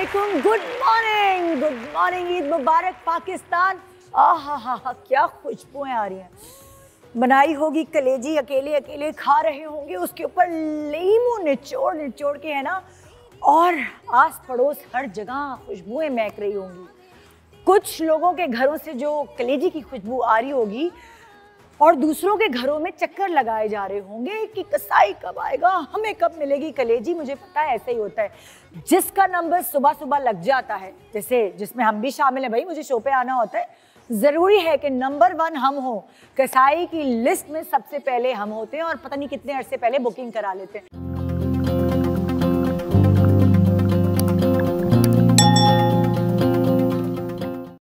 वालेकुम। Good morning. Good morning, Eid मुबारक, पाकिस्तान। आहा, हा हा, क्या खुशबुएँ आ रही हैं। बनाई होगी कलेजी, अकेले अकेले खा रहे होंगे। उसके ऊपर लीमू निचोड़ निचोड़ के है ना? और आस पड़ोस हर जगह खुशबुएँ महक रही होंगी। कुछ लोगों के घरों से जो कलेजी की खुशबू आ रही होगी और दूसरों के घरों में चक्कर लगाए जा रहे होंगे कि कसाई कब आएगा, हमें कब मिलेगी कलेजी, मुझे पता है ऐसा ही होता है। जिसका नंबर सुबह सुबह लग जाता है, जैसे जिसमें हम भी शामिल हैं, भाई, मुझे शो पे आना होता है, ज़रूरी है कि नंबर वन हम हो, कसाई की लिस्ट में सबसे पहले हम होते हैं और पता नहीं कितने अरसे पहले बुकिंग करा लेते हैं।